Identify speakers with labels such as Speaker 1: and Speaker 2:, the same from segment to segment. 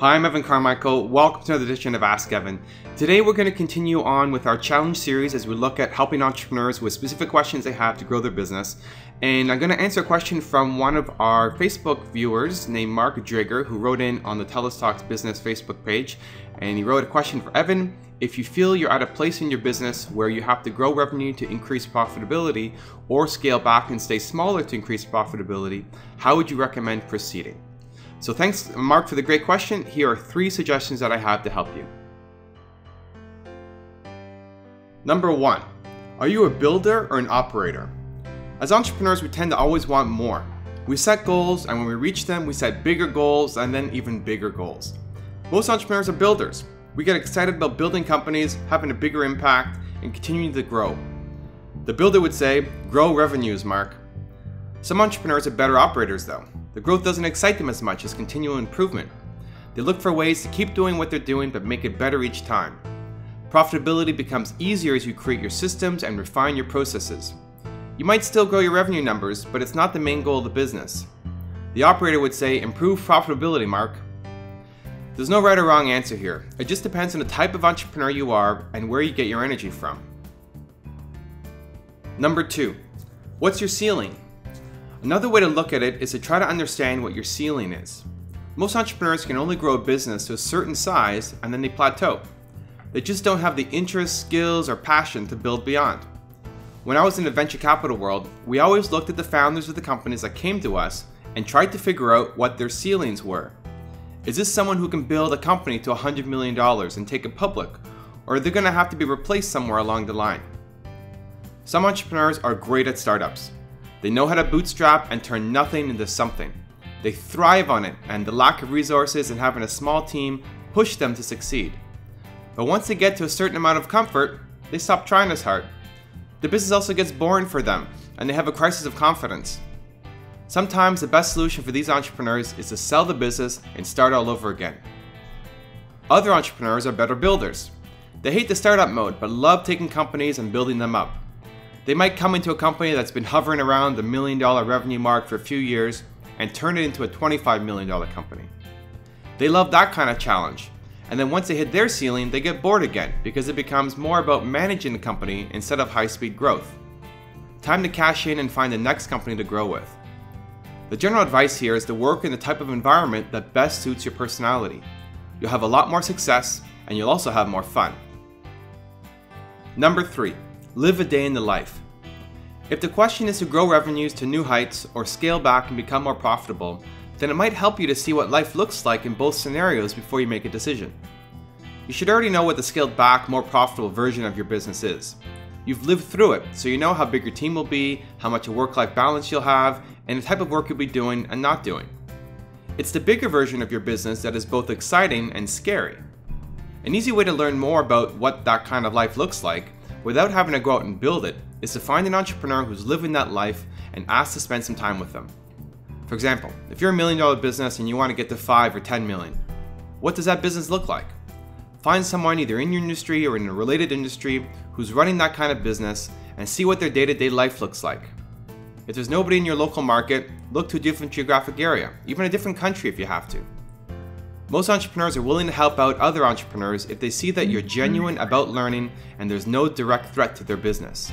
Speaker 1: Hi, I'm Evan Carmichael. Welcome to another edition of Ask Evan. Today we're going to continue on with our challenge series as we look at helping entrepreneurs with specific questions they have to grow their business. And I'm going to answer a question from one of our Facebook viewers named Mark Drager who wrote in on the TELUS Talks Business Facebook page. And he wrote a question for Evan. If you feel you're at a place in your business where you have to grow revenue to increase profitability or scale back and stay smaller to increase profitability, how would you recommend proceeding? So thanks, Mark, for the great question. Here are three suggestions that I have to help you. Number one, are you a builder or an operator? As entrepreneurs, we tend to always want more. We set goals, and when we reach them, we set bigger goals and then even bigger goals. Most entrepreneurs are builders. We get excited about building companies, having a bigger impact, and continuing to grow. The builder would say, grow revenues, Mark. Some entrepreneurs are better operators, though. The growth doesn't excite them as much as continual improvement. They look for ways to keep doing what they're doing but make it better each time. Profitability becomes easier as you create your systems and refine your processes. You might still grow your revenue numbers, but it's not the main goal of the business. The operator would say, improve profitability, Mark. There's no right or wrong answer here. It just depends on the type of entrepreneur you are and where you get your energy from. Number two, what's your ceiling? Another way to look at it is to try to understand what your ceiling is. Most entrepreneurs can only grow a business to a certain size and then they plateau. They just don't have the interest, skills, or passion to build beyond. When I was in the venture capital world, we always looked at the founders of the companies that came to us and tried to figure out what their ceilings were. Is this someone who can build a company to $100 million and take it public, or are they going to have to be replaced somewhere along the line? Some entrepreneurs are great at startups. They know how to bootstrap and turn nothing into something. They thrive on it, and the lack of resources and having a small team push them to succeed. But once they get to a certain amount of comfort, they stop trying as hard. The business also gets boring for them, and they have a crisis of confidence. Sometimes the best solution for these entrepreneurs is to sell the business and start all over again. Other entrepreneurs are better builders. They hate the startup mode but love taking companies and building them up. They might come into a company that's been hovering around the million dollar revenue mark for a few years and turn it into a $25 million company. They love that kind of challenge. And then once they hit their ceiling, they get bored again because it becomes more about managing the company instead of high speed growth. Time to cash in and find the next company to grow with. The general advice here is to work in the type of environment that best suits your personality. You'll have a lot more success and you'll also have more fun. Number 3. Live a day in the life. If the question is to grow revenues to new heights or scale back and become more profitable, then it might help you to see what life looks like in both scenarios before you make a decision. You should already know what the scaled back, more profitable version of your business is. You've lived through it, so you know how big your team will be, how much a work life balance you'll have, and the type of work you'll be doing and not doing. It's the bigger version of your business that is both exciting and scary. An easy way to learn more about what that kind of life looks like without having to go out and build it, is to find an entrepreneur who's living that life and ask to spend some time with them. For example, if you're a million dollar business and you want to get to 5 or 10 million, what does that business look like? Find someone either in your industry or in a related industry who's running that kind of business and see what their day to day life looks like. If there's nobody in your local market, look to a different geographic area, even a different country if you have to. Most entrepreneurs are willing to help out other entrepreneurs if they see that you're genuine about learning and there's no direct threat to their business.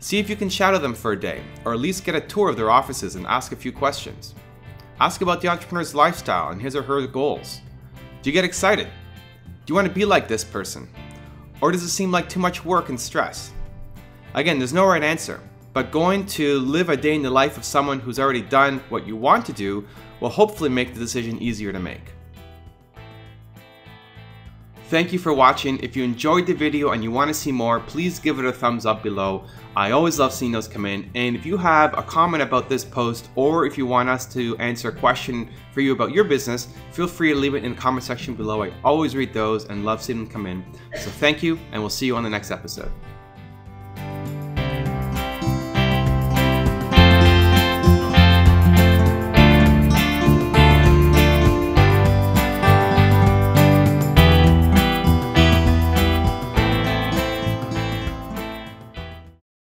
Speaker 1: See if you can shadow them for a day, or at least get a tour of their offices and ask a few questions. Ask about the entrepreneur's lifestyle and his or her goals. Do you get excited? Do you want to be like this person? Or does it seem like too much work and stress? Again, there's no right answer, but going to live a day in the life of someone who's already done what you want to do will hopefully make the decision easier to make. Thank you for watching. If you enjoyed the video and you want to see more, please give it a thumbs up below. I always love seeing those come in. And if you have a comment about this post or if you want us to answer a question for you about your business, feel free to leave it in the comment section below. I always read those and love seeing them come in. So thank you and we'll see you on the next episode.